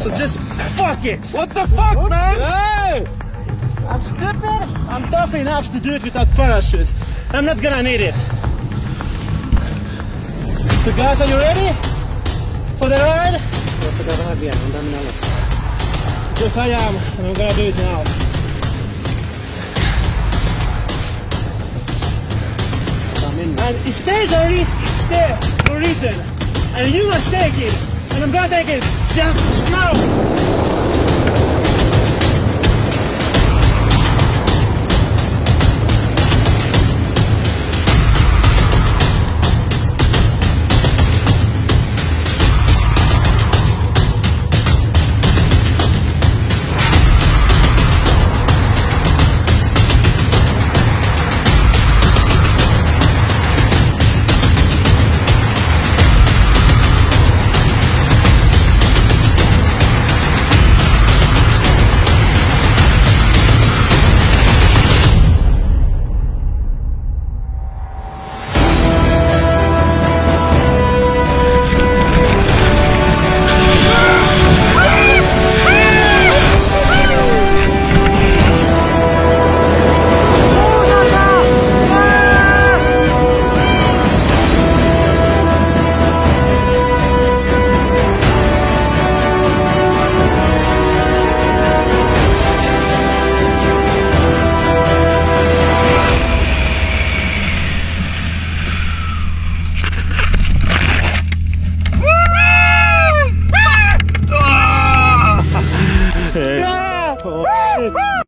So just fuck it. What the fuck, man? Hey! I'm stupid. I'm tough enough to do it without parachute. I'm not gonna need it. So guys, are you ready for the ride? Yes, I am, and I'm gonna do it now. And if there's a risk, it's there for a reason. And you must take it. And I'm gonna take it just now.